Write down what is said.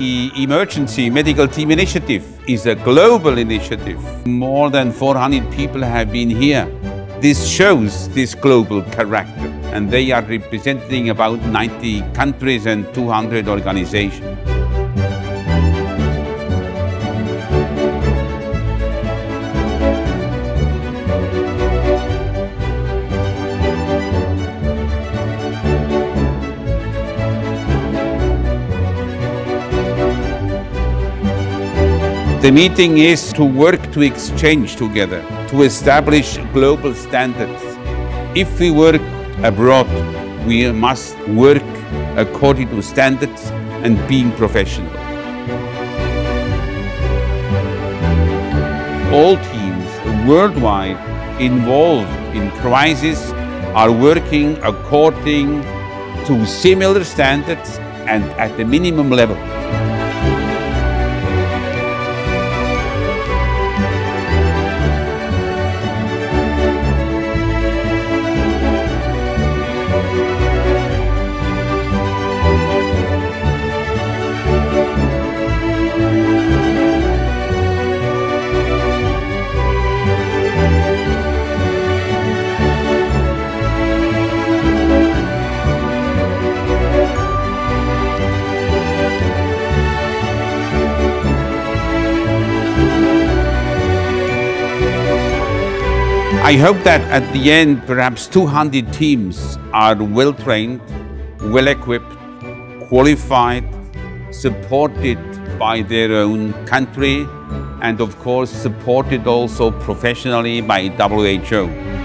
The Emergency Medical Team Initiative is a global initiative. More than 400 people have been here. This shows this global character and they are representing about 90 countries and 200 organizations. The meeting is to work to exchange together, to establish global standards. If we work abroad, we must work according to standards and being professional. All teams worldwide involved in crisis are working according to similar standards and at the minimum level. I hope that at the end, perhaps 200 teams are well trained, well equipped, qualified, supported by their own country, and of course supported also professionally by WHO.